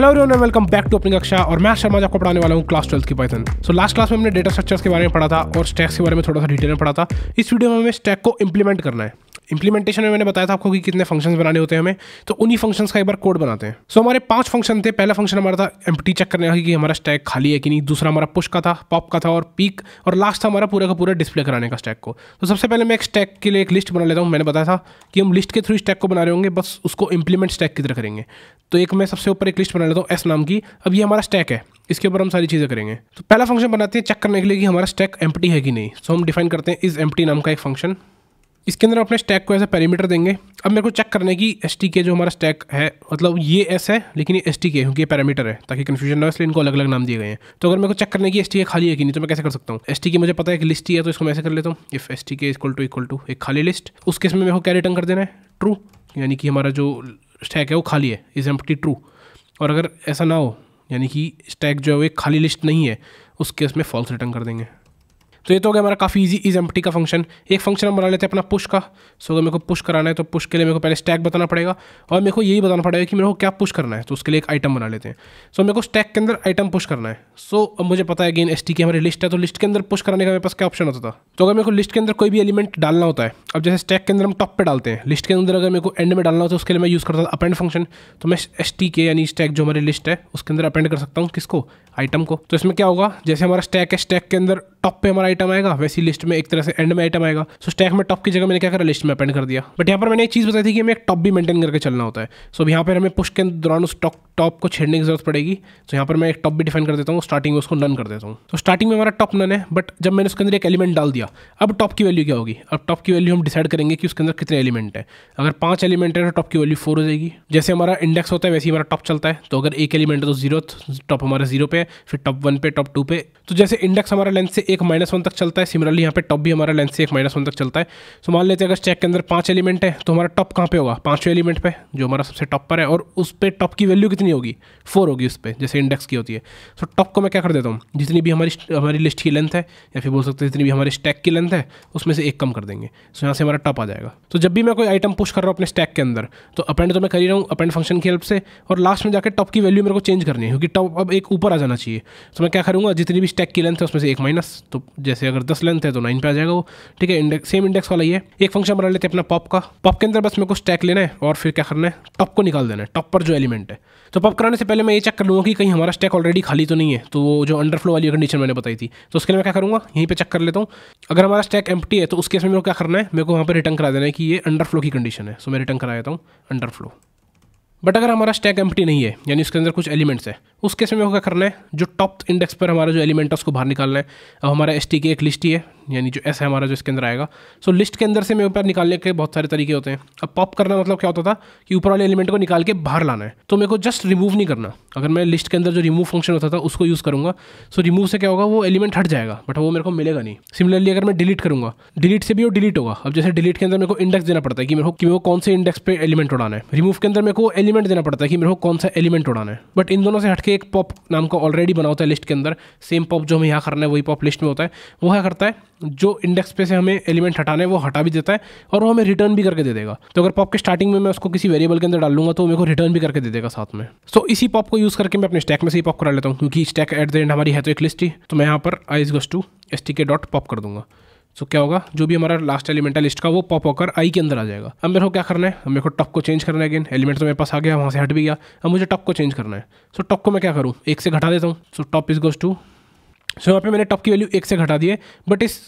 Hello everyone welcome back to अपनी कक्षा और मैं शर्मा आपको पढ़ाने वाला हूँ क्लास ट्वेल्थ की पाइथन सो लास्ट क्लास में हमने डेटा स्ट्रक्चर्स के बारे में पढ़ा था और स्टैक्स के बारे में थोड़ा सा डिटेल में पढ़ा था। इस वीडियो में हमें स्टैक को इंप्लीमेंट करना है। इंप्लीमेंटेशन में मैंने बताया था आपको कि कितने फ़ंक्शंस बनाने होते हैं हमें। तो उन्हीं फ़ंक्शंस का एक बार कोड बनाते हैं। सो so, हमारे पाँच फ़ंक्शन थे। पहला फ़ंक्शन हमारा था एम्प्टी चेक करने का कि हमारा स्टैक खाली है कि नहीं। दूसरा हमारा पुश का था पॉप का था और पीक और लास्ट था हमारा पूरा का पूरा डिस्प्ले कराने का स्टैक को। तो सबसे पहले मैं एक स्टैक के लिए एक लिस्ट बना लेता हूँ। मैंने बताया था कि हम लिस्ट के थ्रू स्टैक को बना रहे होंगे बस उसको इंप्लीमेंट स्टैक की तरह करेंगे। तो एक मैं सबसे ऊपर एक लिस्ट बना लेता हूँ एस नाम की, अब ये हमारा स्टैक है। इसके ऊपर हम सारी चीज़ें करेंगे। तो पहला फ़ंक्शन बनाते हैं चेक करने के लिए कि हमारा स्टैक एम्प्टी है कि नहीं। सो हम डिफाइन करते हैं इस एम्प्टी नाम का एक फ़ंक्शन इसके अंदर अपने स्टैक को ऐसे पैरीमीटर देंगे। अब मेरे को चेक करने की एस के जो हमारा स्टैक है मतलब ये एस है, लेकिन ये एस टी के क्योंकि ये पैरामीटर है, ताकि कन्फ्यूज़न ना हो, इसलिए इनको अलग अलग नाम दिए गए हैं। तो अगर मेरे को चेक करने की एस टी खाली है कि नहीं तो मैं कैसे कर सकता हूँ? एस टी मुझे पता है कि लिस्ट ही है तो इसको मैं ऐसे कर लेता हूँ। If S T K equal to equal to एक खाली लिस्ट उस केस में मेरे को क्या रिटर्न कर देना है? ट्रू यानी कि हमारा जो स्टैक है, वो खाली है। इज़ एम्प्टी ट्रू और अगर ऐसा ना हो, यानी कि स्टैक जो है वो एक खाली लिस्ट नहीं है, उस केस में फॉल्स रिटर्न कर देंगे। तो ये तो हो गया हमारा काफ़ी इजी इज़ एम्प्टी का फ़ंक्शन एक फ़ंक्शन हम बना लेते हैं अपना पुश का। सो अगर मेरे को पुश कराना है तो पुश के लिए मेरे को पहले स्टैक बताना पड़ेगा। और मेरे को यही बताना पड़ेगा कि मेरे को क्या पुश करना है तो उसके लिए एक आइटम बना लेते हैं। सो मेरे को स्टैक के अंदर आइटम पुश करना है। सो अब मुझे पता है अगेन एस की हमारी लिस्ट है तो लिस्ट के अंदर पुश करने का मेरे पास क्या ऑप्शन होता था? तो अगर मेरे को लिस्ट के अंदर कोई भी एलिमेंट डालना होता है, अब जैसे स्टैक के अंदर हम टॉप पे डालते हैं लिस्ट के अंदर अगर मेरे को एंड में डालना होता है, उसके लिए मैं यूज़ करता था अपेंड फ़ंक्शन तो मैं एस टी के यानी स्टैक जो हमारी लिस्ट है, उसके अंदर अपेंड कर सकता हूँ किसको? आइटम को। तो इसमें क्या होगा? जैसे हमारा स्टैक है स्टैक के अंदर टॉप पे हमारा आइटम आएगा, वैसी लिस्ट में एक तरह से एंड में आइटम आएगा। सो स्टैक में टॉप की जगह मैंने क्या करा? लिस्ट में अपेंड कर दिया। बट यहाँ पर मैंने एक चीज़ बताई थी कि हमें एक टॉप भी मेंटेन करके चलना होता है। सो यहाँ पर हमें पुश के दौरान उस टॉप टॉप को छेड़ने की ज़रूरत पड़ेगी। तो यहाँ पर मैं एक टॉप भी डिफाइन कर देता हूँ स्टार्टिंग में उसको नन कर देता हूँ। तो स्टार्टिंग में हमारा टॉप नन है बट जब मैंने उसके अंदर एक एलिमेंट डाल दिया अब टॉप की वैल्यू क्या होगी? अब टॉप की वैल्यू हम डिसाइड करेंगे कि उसके अंदर कितने एलिमेंट है। अगर पाँच एलिमेंट है तो टॉप की वैल्यू फोर हो जाएगी। जैसे हमारा इंडेक्स होता है, वैसे ही हमारा टॉप चलता है। तो अगर एक एलिमेंट है तो ज़ीरो टॉप हमारा ज़ीरो पे फिर टॉप वन पे टॉप टू पे। तो जैसे इंडेक्स हमारा लेंथ से एक माइनस वन तक चलता है सिमिलरली यहाँ पे टॉप भी हमारा लेंथ से एक माइनस वन तक चलता है। तो मान लेते हैं, अगर चेक के अंदर पाँच एलिमेंट है तो हमारा टॉप कहाँ पे होगा? पाँचवें एलिमेंट पे, जो हमारा सबसे टॉप पर है, और उस पर टॉप की वैल्यू कितनी होगी? फोर होगी उस पर जैसे इंडेक्स की होती है। तो टॉप को मैं क्या कर देता हूँ? जितनी भी हमारी हमारी लिस्ट की लेंथ है, या फिर बोल सकते हैं जितनी भी हमारी स्टैक की लेंथ है, उसमें से एक कम कर देंगे। तो यहाँ से हमारा टॉप आ जाएगा। तो जब भी मैं कोई आइटम पुश कर रहा हूँ अपने स्टैक के अंदर तो अपेंड तो मैं कर ही रहा हूँ अपेंड फ़ंक्शन की हेल्प से, और लास्ट में जाकर टॉप की वैल्यू मेरे को चेंज करनी है, क्योंकि टॉप अब एक ऊपर आ जाना चाहिए। तो मैं क्या करूँगा, जितनी भी स्टैक की लेंथ है, उसमें से एक माइनस तो जैसे अगर दस लेंथ है तो नाइन पे आ जाएगा वो। ठीक है इंडेक्स सेम इंडेक्स वाला ही है। एक फ़ंक्शन बना लेते हैं अपना पॉप का। पॉप के अंदर बस मेरे को स्टैक लेना है, और फिर क्या करना है टॉप को निकाल देना है। टॉप पर जो एलिमेंट है। तो पॉप कराने से पहले मैं ये चेक कर लूँगा कि कहीं हमारा स्टैक ऑलरेडी खाली तो नहीं है। तो वो जो अंडरफ्लो वाली कंडीशन मैंने बताई थी। तो उसके लिए मैं क्या करूँगा, यहीं पे चेक कर लेता हूँ। अगर हमारा स्टैक एम है तो उसके में मेरे को क्या करना है? मेरे को वहाँ पर रिटर्न करा देना है कि ये अंडरफ्लो की कंडीशन है। सो मैं रिटर्न करा देता हूँ अंडरफ्लो बट अगर हमारा स्टैक एम नहीं है, यानी उसके अंदर कुछ एलिमेंट्स है, उस केस में मेरे को क्या करना है? जो टॉप इंडेक्स पर हमारा जो एलिमेंट है, उसको बाहर निकालना है। अब हमारा एस की एक लिस्ट ही है यानी जो ऐसा है हमारा जो इसके अंदर आएगा। सो लिस्ट के अंदर से मेरे ऊपर निकालने के बहुत सारे तरीके होते हैं। अब पॉप करना मतलब क्या होता था कि ऊपर वाले एलिमेंट को निकाल के बाहर लाना है। तो मेरे को जस्ट रिमूव नहीं करना। अगर मैं लिस्ट के अंदर जो रिमूव फ़ंक्शन होता था, उसको यूज़ करूँगा। सो रिमूव से क्या होगा? वो एलिमेंट हट जाएगा बट वो मेरे को मिलेगा नहीं। सिमिलरली अगर मैं डिलीट करूँगा डिलीट से भी वो डिलीट होगा। अब जैसे डिलीट के अंदर मेरे को इंडेक्स देना पड़ता है कि मेरे को, कि मेरे को कौन से इंडेक्स पे एलिमेंट उड़ाना है। रिमूव के अंदर मेरे को एलिमेंट देना पड़ता है कि मेरे को कौन सा एलिमेंट उड़ाना है। बट इन दोनों से हटके एक पॉप नाम का ऑलरेडी बना होता है लिस्ट के अंदर। सेम पॉप जो हमें यहाँ करना है, वही पॉप लिस्ट में होता है। वो क्या करता है? जो इंडेक्स पे से हमें एलिमेंट हटाना है वो हटा भी देता है और वो हमें रिटर्न भी करके दे देगा। तो अगर पॉप के स्टार्टिंग में मैं उसको किसी वेरिएबल के अंदर डाल लूँगा तो मेरे को रिटर्न भी करके दे देगा साथ में। सो so, इसी पॉप को यूज़ करके मैं अपने स्टैक में से ही पॉप करा लेता हूँ क्योंकि स्टैक एट द एंड हमारी है तो एक लिस्ट ही। तो मैं यहाँ पर I is to S T K dot pop कर दूँगा। सो so, क्या होगा? जो भी हमारा लास्ट एलिमेंट है लिस्ट का वो पॉप होकर आई के अंदर आ जाएगा। अब मेरे को क्या करना है? अब मेरे को टॉप को चेंज करना है अगेन एलिमेंट तो मेरे पास आ गया वहाँ से हट भी गया। अब मुझे टॉप को चेंज करना है। सो so, टॉप को मैं क्या करूँ? एक से घटा देता हूँ। So top is goes to so यहाँ पे मैंने टॉप की वैल्यू एक से घटा दी है बट इस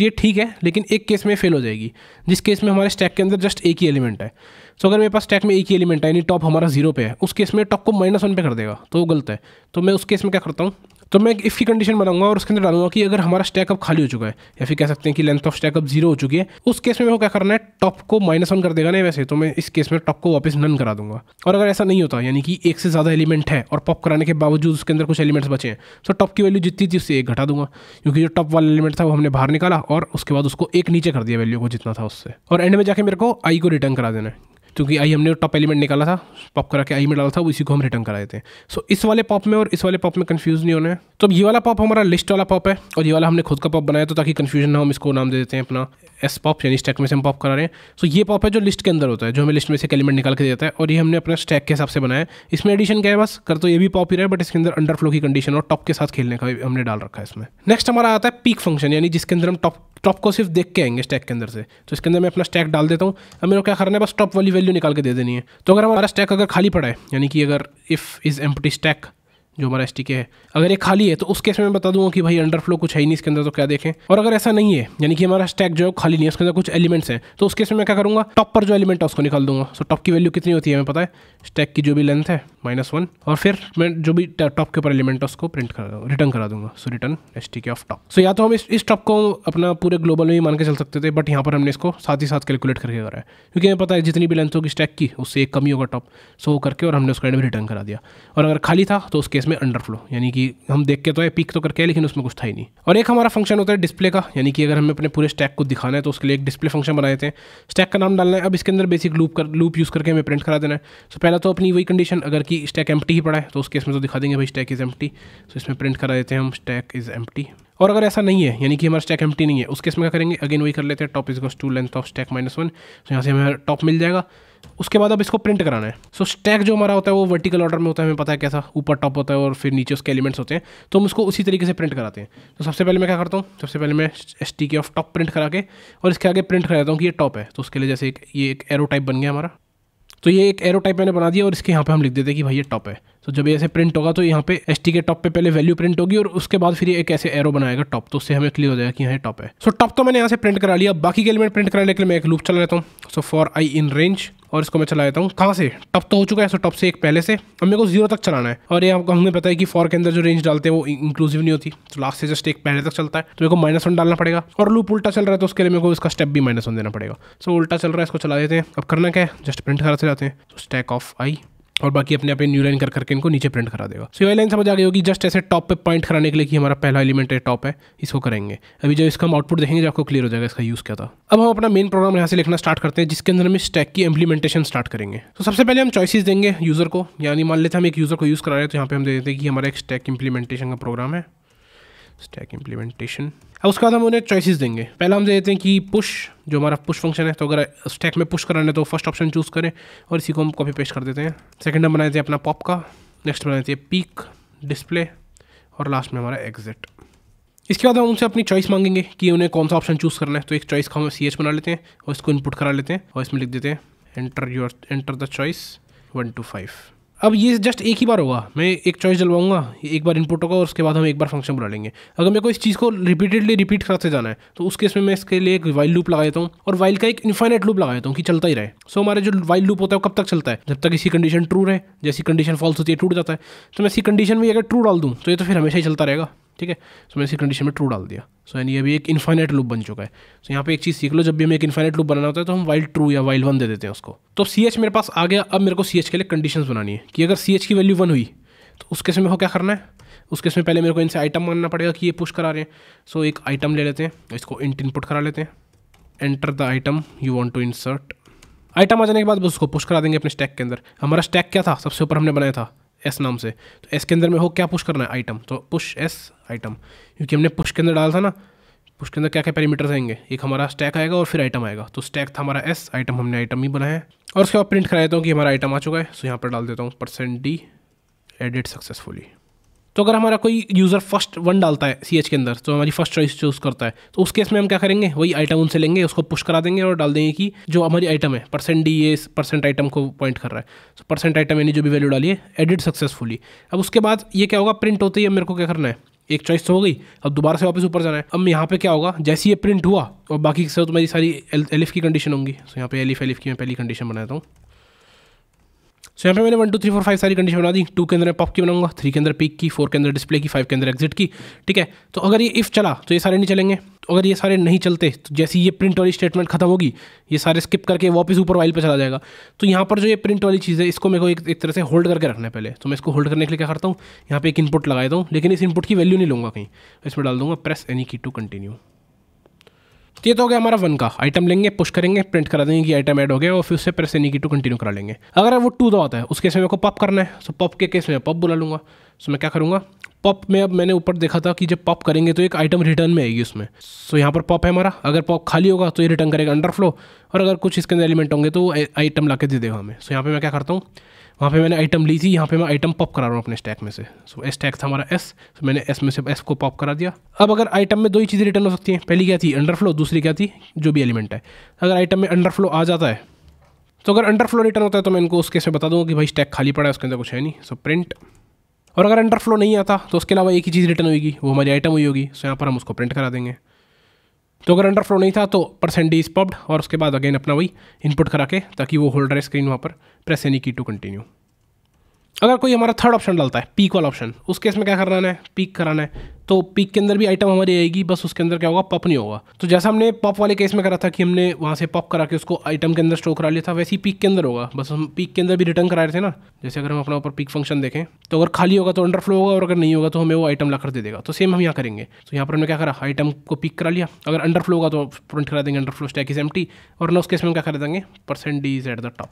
ये ठीक है लेकिन एक केस में फेल हो जाएगी जिस केस में हमारे स्टैक के अंदर जस्ट एक ही एलिमेंट है। सो so, अगर मेरे पास स्टैक में एक ही एलिमेंट है यानी टॉप हमारा ज़ीरो पे है उस केस में टॉप को माइनस वन पे कर देगा तो वो गलत है। तो मैं उस केस में क्या करता हूँ? तो मैं इफ़ की कंडीशन बनाऊँगा और उसके अंदर डालूँगा कि अगर हमारा स्टैक अप खाली हो चुका है, या फिर कह सकते हैं कि length of stack up zero हो चुकी है, उस केस में मेरे को क्या करना है टॉप को माइनस वन कर देगा ना वैसे तो मैं इस केस में टॉप को वापस नन करा दूँगा। और अगर ऐसा नहीं होता, यानी कि एक से ज़्यादा एलिमेंट है और पॉप कराने के बावजूद उसके अंदर कुछ एलिमेंट्स बचे हैं तो टॉप की वैल्यू जितनी थी उससे एक घटा दूँगा, क्योंकि जो टॉप वाला एलिमेंट था वो हमने बाहर निकाला और उसके बाद उसको एक नीचे कर दिया वैल्यू को जितना था उससे। और एंड में जाके मेरे को आई को रिटर्न करा देना है। क्योंकि आई हमने टॉप एलिमेंट निकाला था पॉप करा के आई में डाला था उसी को हम रिटर्न कराए थे। सो इस वाले पॉप में और इस वाले पॉप में कन्फ्यूज़ नहीं होना है। तो ये वाला पॉप हमारा लिस्ट वाला पॉप है, और ये वाला हमने खुद का पॉप बनाया तो ताकि कन्फ्यूज़न ना हम इसको नाम दे देते हैं अपना। एस पॉप यानी स्टैक में से हम पॉप करा रहे हैं। सो so, ये पॉप है जो लिस्ट के अंदर होता है जो हमें लिस्ट में से एलिमेंट निकाल के देता है और ये हमने अपना स्टैक के हिसाब से बनाया है। इसमें एडिशन क्या है बस? कर तो ये भी पॉप ही रहा है बट इसके अंदर अंडर फ्लो की कंडीशन और टॉप के साथ खेलने का हमने डाल रखा है इसमें। नेक्स्ट हमारा आता है पीक फ़ंक्शन यानी जिसके अंदर हम टॉप टॉप को सिर्फ़ देख के आएँगे स्टैक के अंदर से। तो इसके अंदर मैं अपना स्टैक डाल देता हूँ। अब मेरे को क्या करना है बस टॉप वाली वैल्यू निकाल के दे देनी है। तो अगर हमारा स्टैक अगर खाली पड़ा है यानी कि अगर इफ़ इज़ एम्प्टी स्टैक जो हमारा एस है। अगर ये खाली है तो उस केस में बता दूँगा कि भाई अंडरफ्लो कुछ है ही नहीं, इसके अंदर तो क्या देखें। और अगर ऐसा नहीं है, यानी कि हमारा स्टैक जो है खाली नहीं है, उसके अंदर कुछ एलिमेंट्स हैं तो उस केस में मैं क्या करूँगा? टॉप पर जो एलिमेंट है, उसको निकाल दूँगा। सो टॉप की वैल्यू कितनी होती है, हमें पता है? स्टैक की जो भी लेंथ है माइनस वन और फिर मैं जो भी टॉप के ऊपर एलिमेंट है, उसको प्रिंट करा दूँगा रिटर्न करा दूँगा। So return S T K of top so या तो हम इस इस टॉप को अपना पूरे ग्लोबल में ही मान के चल सकते थे बट यहाँ पर हमने इसको साथ ही साथ कैलकुलेट करके करा है। क्योंकि हमें पता है जितनी भी लेंथ होगी स्टैक की, उससे एक कमी होगा टॉप सो करके और हमने उसका रिटर्न करा दिया। और अगर खाली था तो उस केस में अंडरफ्लो यानी कि हम देख के तो है पिक तो करके है लेकिन उसमें कुछ था ही नहीं। और एक हमारा फ़ंक्शन होता है डिस्प्ले का, यानी कि अगर हमें अपने पूरे स्टैक को दिखाना है तो उसके लिए एक डिस्प्ले फ़ंक्शन बनाए थे। स्टैक का नाम डालना है, अब इसके अंदर बेसिक लूप कर लूप यूज़ करके हमें प्रिंट करा देना है। सो पहला तो अपनी वही कंडीशन अगर कि स्टैक एम ही पड़ा है तो उस केस में तो दिखा देंगे भाई स्टैक इज़ एम तो इसमें प्रिंट करा देते हैं हम स्टैक इज़ एम और अगर ऐसा नहीं है, यानी कि हमारा स्टैक एम नहीं है उस केस में क्या करेंगे? अगेन वही कर लेते हैं top is goes to length of stack minus one तो यहाँ से हमें टॉप मिल जाएगा। उसके बाद अब इसको प्रिंट कराना है। सो so, स्टैक जो हमारा होता है वो वर्टिकल ऑर्डर में होता है हमें पता है कैसा ऊपर टॉप होता है और फिर नीचे उसके एलिमेंट्स होते हैं। तो हम उसको उसी तरीके से प्रिंट कराते हैं। तो सबसे पहले मैं क्या करता हूँ सबसे पहले मैं S T K of top print करा के और इसके आगे प्रिंट करा देता हूँ कि ये टॉप है। तो उसके लिए जैसे एक ये एक एरो टाइप बन गया हमारा। तो ये एक एरो टाइप मैंने बना दिया और इसके यहाँ पर हम लिख देते हैं कि भाई ये टॉप है। तो जब ऐसे प्रिंट होगा तो यहाँ पे एस के टॉप पे पहले वैल्यू प्रिंट होगी और उसके बाद फिर ये एक ऐसे एरो बनाएगा टॉप तो उससे हमें क्लियर हो जाएगा कि यहाँ टॉप है। सो टॉप तो मैंने यहाँ से प्रिंट करा लिया। बाकी के एलिमेंट प्रिंट कराने के लिए मैं एक लूप चला लेता हूँ। So for I in range और इसको मैं चला लेता हूँ। कहाँ से? टॉप तो हो चुका है सो टॉप से एक पहले से। अब मेरे को ज़ीरो तक चलाना है। और ये आपको हमें पता है कि फॉर के अंदर जो रेंज डालते हैं वो इंक्लूसिव नहीं होती। तो लास्ट से जस्ट एक पहले तक चलता है। तो मेरे को माइनस वन डालना पड़ेगा। और लूप उल्टा चल रहा है तो उसके लिए मेरे को इसका स्टेप भी माइनस वन देना पड़ेगा। सो उल्टा चल रहा है, इसको चला देते हैं। अब करना क्या है? जस्ट प्रिंट कराते जाते हैं। तो स्टैक ऑफ़ आई और बाकी अपने अपने न्यू लाइन कर करके इनको नीचे प्रिंट करा देगा। सो ये लाइन समझ आ गई होगी जस्ट ऐसे टॉप पे पॉइंट कराने के लिए कि हमारा पहला एलिमेंट है टॉप है, इसको करेंगे। अभी जो इसका हम आउटपुट देखेंगे, जो आपको क्लियर हो जाएगा इसका यूज़ क्या था। अब हम अपना मेन प्रोग्राम यहाँ से लिखना स्टार्ट करते हैं, जिसके अंदर हम स्टैक की इम्प्लीमेंटेशन स्टार्ट करेंगे। तो सबसे पहले हम चॉइसिस देंगे यूज़र को। यानी मान लेते हम एक यूज़र को यूज़ करा रहे हैं तो यहाँ पे हम दे देते हैं कि हमारा एक स्टैक इंप्लीमेंटेशन का प्रोग्राम है। स्टैक इम्प्लीमेंटेशन अब उसके बाद हम उन्हें चॉइसेस देंगे। पहला हम दे देते हैं कि पुश जो हमारा पुश फ़ंक्शन है तो अगर स्टैक में पुश कराना है तो फ़र्स्ट ऑप्शन चूज़ करें और इसी को हम कॉपी पेस्ट कर देते हैं। सेकंड हम बना देते हैं अपना पॉप का। नेक्स्ट बना देते हैं पीक डिस्प्ले और लास्ट में हमारा एग्जिट इसके बाद हम उनसे अपनी चॉइस मांगेंगे कि उन्हें कौन सा ऑप्शन चूज़ करना है। तो एक चॉइस का हम सी एच बना लेते हैं और इसको इनपुट करा लेते हैं और इसमें लिख देते हैं enter your enter the choice one two five अब ये जस्ट एक ही बार होगा मैं एक चॉइस डलवाऊँगा, एक बार इनपुट होगा और उसके बाद हम एक बार फ़ंक्शन बुला लेंगे। अगर मेरे को इस चीज़ को रिपीटेडली रिपीट कराते जाना है तो उस केस में मैं इसके लिए एक वाइल लूप लगा देता हूँ और वाइल का एक इन्फाइनेट लूप लगा देता हूँ कि चलता ही रहे। सो हमारे जो वाइल लूप होता है वो कब तक चलता है? जब तक इसी कंडीशन ट्रू रहे, जैसी कंडीशन फॉल्स होती है, टूट जाता है। तो मैं इसी कंडीशन में अगर ट्रू डाल दूँ तो ये तो फिर हमेशा ही चलता रहेगा। ठीक है? सो मैंने इसी कंडीशन में ट्रू डाल दिया। सो यानी अभी एक इन्फाइनेट लूप बन चुका है। सो यहाँ पे एक चीज़ सीख लो, जब भी हमें एक इन्फाइनेट लूप बनाना होता है तो हम वाइल ट्रू या वाइल वन दे देते हैं उसको। तो सी एच मेरे पास आ गया, अब मेरे को सी एच के लिए कंडीशन बनानी है कि अगर सी एच की वैल्यू वन हुई तो उस केस में को क्या करना है? उस केस में पहले मेरे को इनसे आइटम मानना पड़ेगा कि ये पुश करा रहे हैं। सो एक आइटम ले लेते हैं, इसको इंट इनपुट करा लेते हैं। Enter the item you want to insert item आ जाने के बाद बस उसको पुश करा देंगे अपने स्टैक के अंदर। हमारा स्टैक क्या था? सबसे ऊपर हमने बनाया था। एस नाम से। तो एस के अंदर में हो क्या पुश करना है? आइटम तो पुश एस आइटम क्योंकि हमने पुश के अंदर डाला था ना पुश के अंदर क्या क्या पैरामीटर्स आएँगे? एक हमारा स्टैक आएगा और फिर आइटम आएगा। तो स्टैक था हमारा एस आइटम हमने आइटम ही बनाया है। और उसके बाद प्रिंट करा देता हूँ कि हमारा आइटम आ चुका है। सो यहाँ पर डाल देता हूँ परसेंट डी एडिट सक्सेसफुली तो अगर हमारा कोई यूज़र फ़र्स्ट वन डालता है सी एच के अंदर तो हमारी फ़र्स्ट चॉइस चूज़ करता है तो उस केस में हम क्या करेंगे? वही आइटम उनसे लेंगे, उसको पुश करा देंगे और डाल देंगे कि जो हमारी आइटम है परसेंट डी ये परसेंट आइटम को पॉइंट कर रहा है। तो परसेंट आइटम यानी जो भी वैल्यू डाली है एडिट सक्सेसफुली अब उसके बाद ये क्या होगा? प्रिंट होते ही मेरे को क्या करना है? एक चॉइस तो हो गई, अब दोबारा से वापस ऊपर जाना है। अब यहाँ पे क्या होगा? जैसे ये प्रिंट हुआ, और बाकी से तो मेरी सारी एलिफ की कंडीशन होंगी। तो यहाँ पे एलिफ एलिफ की मैं पहली कंडीशन बनाता हूँ। सो यहाँ पे मैंने one two three four five सारी कंडीशन बना दी। टू के अंदर पॉप की बनाऊँगा थ्री के अंदर पिक की फोर के अंदर डिस्प्ले की फाइव के अंदर एग्जिट की ठीक है? तो अगर ये इफ़ चला तो ये सारे नहीं चलेंगे। तो अगर ये सारे नहीं चलते तो जैसे ये प्रिंट वाली स्टेटमेंट खत्म होगी ये सारे स्किप करके वापस ऊपर वाइल पर चला जाएगा। तो यहाँ पर जो ये प्रिंट वाली चीज़ है इसको मेरे को एक, एक तरह से होल्ड करके रखना है पहले। तो मैं इसको होल्ड करने के लिए क्या करता हूँ यहाँ पे एक इनपुट लगा देता हूँ लेकिन इस इनपुट की वैल्यू नहीं लूँगा कहीं। इसमें डाल दूँगा press any key to continue तो ये तो हो गया हमारा वन का। आइटम लेंगे पुश करेंगे प्रिंट करा देंगे कि आइटम ऐड हो गया और फिर उससे press any key to continue करा लेंगे। अगर वो टू दो आता है, उस केस में मेरे को पॉप करना है सो पॉप के केस में पॉप बुला लूँगा। सो मैं क्या करूँगा? पॉप में अब मैंने ऊपर देखा था कि जब पॉप करेंगे तो एक आइटम रिटर्न में आएगी उसमें। सो यहाँ पर पॉप है हमारा। अगर पॉप खाली होगा तो ये रिटर्न करेगा अंडर फ्लो और अगर कुछ इसके अंदर एलिमेंट होंगे तो आइटम ला के दे देगा हमें। सो यहाँ पर मैं क्या करता हूँ? वहाँ पे मैंने आइटम ली थी, यहाँ पे मैं आइटम पॉप करा रहा हूँ अपने स्टैक में से। सो एस टैक था हमारा एस तो मैंने एस में से एस को पॉप करा दिया। अब अगर आइटम में दो ही चीज़ें रिटर्न हो सकती हैं, पहली क्या थी? अंडर फ्लो दूसरी क्या थी? जो भी एलिमेंट है। अगर आइटम में अंडर फ्लो आ जाता है तो अगर अंडर फ्लो रिटर्न होता है तो मैं इनको उस केस में बता दूँगा कि भाई स्टैक खाली पड़ा है, उसके अंदर कुछ है नहीं। सो प्रिंट और अगर अंडर फ्लो नहीं आता तो उसके अलावा एक ही चीज़ रिटर्न होगी वो हमारी आइटम हुई होगी। सो यहाँ पर हम उसको प्रिंट करा देंगे। तो अगर अंडर फ्लो नहीं था तो परसेंट डी इज़ पब्ड और उसके बाद अगेन अपना वही इनपुट करा के ताकि वो होल्डर स्क्रीन वहाँ पर press any key to continue अगर कोई हमारा थर्ड ऑप्शन डालता है पीक वाला ऑप्शन उस केस में क्या कराना है? पीक कराना है। तो पीक के अंदर भी आइटम हमारी आएगी, बस उसके अंदर क्या होगा? पप नहीं होगा। तो जैसा हमने पप वाले केस में करा था कि हमने वहाँ से पप करा के उसको आइटम के अंदर स्टोर करा लिया था, वैसे ही पीक के अंदर होगा। बस हम पीक के अंदर भी रिटर्न करा रहे थे ना। जैसे अगर हम अपना ऊपर पीक फ़ंक्शन देखें तो अगर खाली होगा तो अंडर फ्लो होगा और अगर नहीं होगा तो हमें वो आइटम ला कर दे देगा। तो सेम हम यहाँ करेंगे। तो यहाँ पर हमने क्या करा? आइटम को पिक करा लिया। अगर अंडर फ्लो होगा तो प्रिंट करा देंगे underflow stack is empty और ना उस केस में हम क्या कर देंगे? Percent D is at the top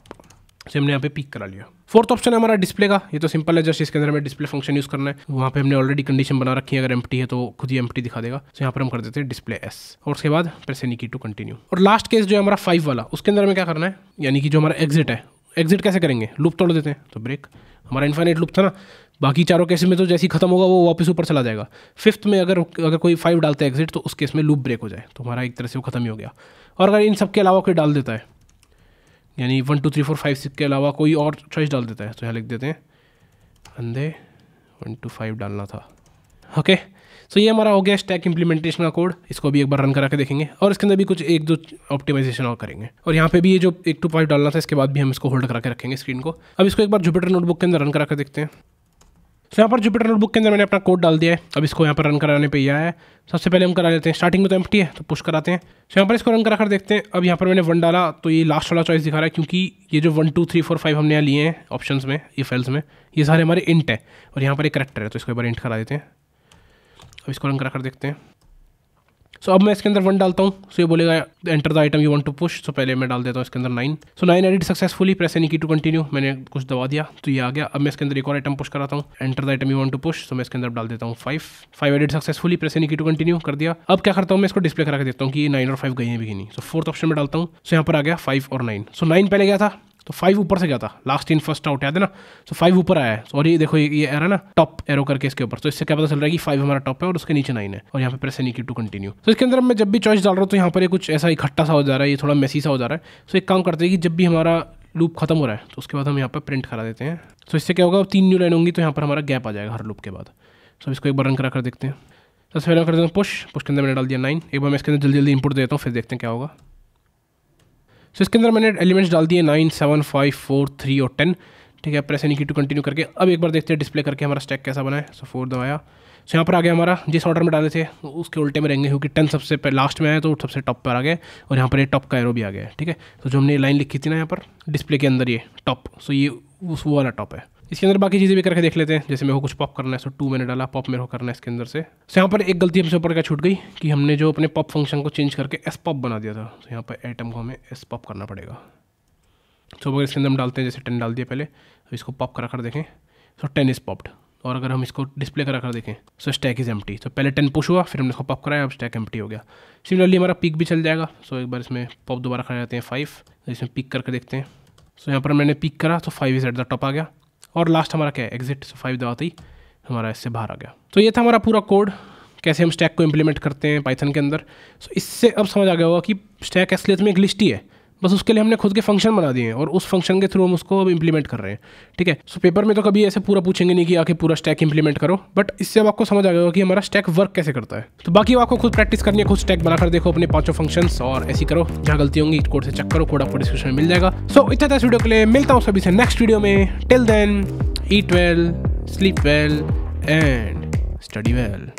से हमने यहाँ पे पिक करा लिया। फोर्थ ऑप्शन है हमारा डिस्प्ले का। ये तो सिंपल है, जस्ट इसके अंदर हमें डिस्प्ले फ़ंक्शन यूज़ करना है। वहाँ पे हमने ऑलरेडी कंडीशन बना रखी है, अगर एम्प्टी है तो खुद ही एम्प्टी दिखा देगा। तो यहाँ पर हम कर देते हैं डिस्प्ले एस और उसके बाद press any key to continue और लास्ट केस जो है हमारा फाइव वाला, उसके अंदर हमें क्या करना है? यानी कि जो हमारा एग्जिट है एग्जिट कैसे करेंगे? लूप तोड़ देते हैं। तो ब्रेक हमारा इन्फाइनेट लूप था ना। बाकी चारों केस में तो जैसे ही खत्म होगा, वो वापस ऊपर चला जाएगा। फिफ्थ में अगर अगर कोई फाइव डालता है एग्जिट तो उस केस में लूप ब्रेक हो जाए। तो हमारा एक तरह से वो खत्म ही हो गया। और अगर इन सब के अलावा कोई डाल देता है यानी one, two, three, four, five, six के अलावा कोई और चॉइस डाल देता है। तो यहाँ लिख देते हैं। अंधे, वन, टू, फाइव डालना था। ओके सो ये हमारा हो गया स्टैक इंप्लीमेंटेशन का कोड इसको भी एक बार रन करा के देखेंगे। और इसके अंदर भी कुछ एक, दो ऑप्टिमाइजेशन और करेंगे। और यहाँ पे भी ये जो एक, टू, फाइव डालना था, इसके बाद भी हम इसको होल्ड करा के रखेंगे स्क्रीन को। अब इसको एक बार जुपिटर नोटबुक के अंदर रन करा के देखते हैं। तो यहाँ पर जुपिटर नोटबुक के अंदर मैंने अपना कोड डाल दिया है। अब इसको यहाँ पर रन कराने पे आया है। सबसे पहले हम करा लेते हैं स्टार्टिंग में तो एम्प्टी है तो पुश कराते हैं। तो यहाँ पर इसको रन करा कर देखते हैं। अब यहाँ पर मैंने वन डाला तो ये लास्ट वाला चॉइस दिखा रहा है, क्योंकि ये जो one two three four five हमने यहाँ लिए हैं ऑप्शन में, ये फाइल्स में, ये सारे हमारे इंट है। और यहाँ पर एक करेक्टर है तो इसको एक बार इंट करा देते हैं। अब इसको रन करा कर देखते हैं। सो अब मैं इसके अंदर वन डालता हूँ। सो ये बोलेगा enter the item you want to push so पहले मैं डाल देता हूँ इसके अंदर nine so nine added successfully press any key to continue मैंने कुछ दबा दिया तो ये आ गया। अब मैं इसके अंदर एक और आइटम पुश कराता हूँ। Enter the item you want to push so मैं इसके अंदर डाल देता हूँ five five added successfully press any key to continue कर दिया। अब क्या करता हूँ मैं इसको डिस्प्ले करा के देखता हूँ कि नाइन और फाइव गई है भी नहीं सो फोर्थ ऑप्शन में डालता हूँ। सो यहाँ पर आ गया फाइव और नाइन सो नाइन पहले गया था। तो फाइव ऊपर से गया था। लास्ट इन फ़र्स्ट आउट याद है ना? तो फाइव ऊपर आया है। और ये देखो, ये एरा ना? टॉप एरो करके इसके ऊपर। तो इससे क्या पता चल रहा है कि फाइव हमारा टॉप है और उसके नीचे नाइन है। और यहाँ पे प्रेस नहीं की टू कंटिन्यू तो इसके अंदर मैं जब भी चॉइस डाल रहा हूँ तो यहाँ पर ये कुछ ऐसा इकट्ठा सा हो जा रहा है, ये थोड़ा मेसी सा हो जा रहा है। तो एक काम करते हैं कि जब भी हमारा लूप खत्म हो रहा है तो उसके बाद हम यहाँ पर प्रिंट करा देते हैं। तो इससे क्या होगा तीन न्यू लाइन होंगी तो यहाँ पर हमारा गैप आ जाएगा हर लूप के बाद। तो इसको एक बार रन करा कर देखते हैं। सबसे पहले कर देता हूँ पुश पुश के अंदर मैंने डाल दिया नाइन एक बार मैं इसके अंदर जल्दी जल्दी इनपुट देता हूँ, फिर देखते हैं क्या होगा। सो इसके अंदर मैंने एलिमेंट्स डाल दिए nine seven five four three और टेन ठीक है press any key to continue करके। अब एक बार देखते हैं डिस्प्ले करके हमारा स्टैक कैसा बना है। सो फोर दबाया। सो यहाँ पर आ गया हमारा। जिस ऑर्डर में डाले थे, उसके उल्टे में रहेंगे, क्योंकि टेन सबसे लास्ट में आया तो सबसे टॉप पर आ गए। और यहाँ पर ये टॉप का एरो भी आ गया ठीक है? तो जो हमने लाइन लिखी थी ना यहाँ पर डिस्प्ले के अंदर ये टॉप सो ये उस, वो वाला टॉप है। इसके अंदर बाकी चीज़ें भी करके देख लेते हैं। जैसे मेरे को कुछ पॉप करना है सो टू मैंने डाला पॉप मेरे को करना है इसके अंदर से। सो यहाँ पर एक गलती हमसे ऊपर क्या छूट गई कि हमने जो अपने पॉप फ़ंक्शन को चेंज करके एस पॉप बना दिया था। तो यहाँ पर एटम को हमें एस पॉप करना पड़ेगा। सो अगर इसके अंदर हम डालते हैं, जैसे टेन डाल दिया पहले तो इसको पॉप करा कर देखें। सो टेन इज़ पॉप्ड और अगर हम इसको डिस्प्ले करा कर देखें सो स्टैक इज़ एम्प्टी तो पहले टेन पुश हुआ, फिर हमने इसको पॉप कराया, अब स्टैक एम्प्टी हो गया। सिमिलरली हमारा पिक भी चल जाएगा। सो एक बार इसमें पॉप दोबारा करा जाते हैं फाइव तो इसमें पिक करके देखते हैं। सो यहाँ पर मैंने पिक करा तो five is at the top आ गया। और लास्ट हमारा क्या है? एग्जिट फाइव दवा थी हमारा इससे बाहर आ गया। तो ये था हमारा पूरा कोड कैसे हम स्टैक को इम्प्लीमेंट करते हैं पाइथन के अंदर। सो इससे अब समझ आ गया होगा कि स्टैक एसलेस में एक लिस्ट ही है। बस उसके लिए हमने खुद के फ़ंक्शन बना दिए हैं और उस फ़ंक्शन के थ्रू हम उसको अब इंप्लीमेंट कर रहे हैं। ठीक है? सो पेपर में तो कभी ऐसे पूरा पूछेंगे नहीं कि आके पूरा स्टैक इंप्लीमेंट करो बट इससे अब आपको समझ आ गया कि हमारा स्टैक वर्क कैसे करता है। तो बाकी आपको खुद प्रैक्टिस करनी है, खुद स्टैक बनाकर देखो अपने पाँचों फ़ंक्शन और ऐसी करो, जहाँ गलती होंगी कोड से चेक करो कोड आपको डिस्क्रिप्शन में मिल जाएगा। सो इतना था वीडियो के लिए, मिलता हूँ सभी से नेक्स्ट वीडियो में। Till then eat well sleep well and study well